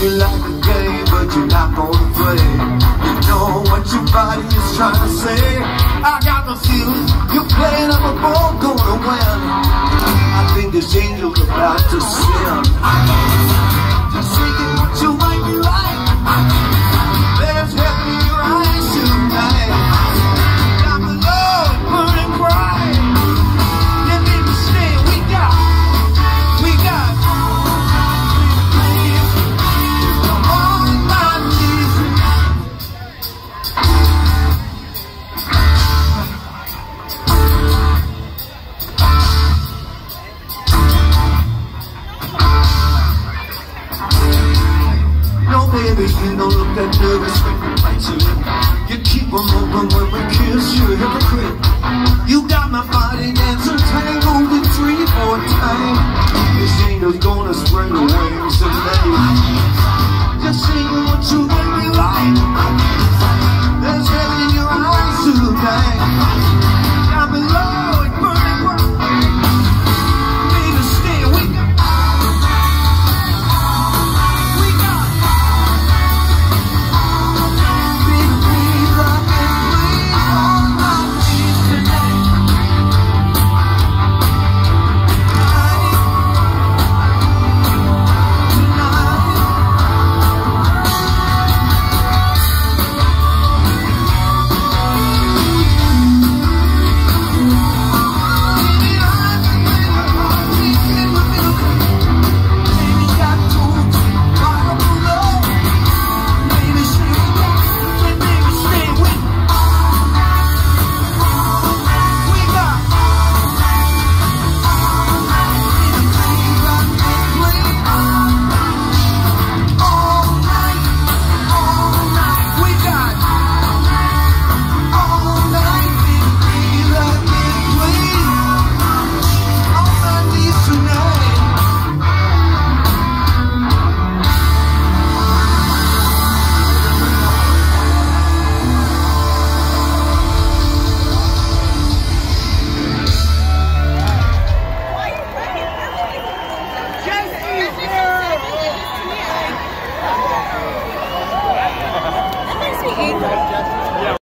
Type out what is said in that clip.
You like a game, but you're not gonna play. You know what your body is trying to say. I got the feeling you're playing up a ball, gonna win. I think this angel's about to gonna spring and